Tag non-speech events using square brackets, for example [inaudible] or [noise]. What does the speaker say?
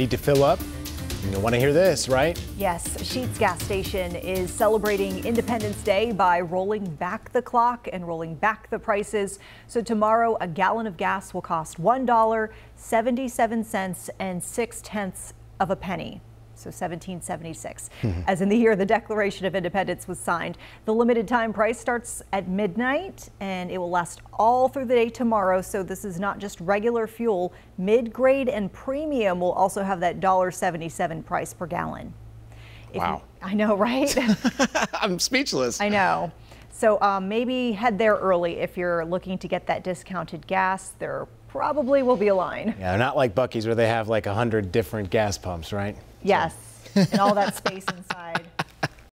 need to fill up? You want to hear this, right? Yes, Sheetz gas station is celebrating Independence Day by rolling back the clock and rolling back the prices. So tomorrow, a gallon of gas will cost $1.77 and 6 tenths of a penny so 1776. Mm-hmm. As in the year the Declaration of Independence was signed. The limited time price starts at midnight and it will last all through the day tomorrow. So this is not just regular fuel. Mid-grade and premium will also have that $1.77 price per gallon. If wow. You, I know, right? [laughs] I'm speechless. I know. So um, maybe head there early if you're looking to get that discounted gas. There probably will be a line. [laughs] Yeah, not like Buc-ee's where they have like a hundred different gas pumps, right? Yes, and all that space inside.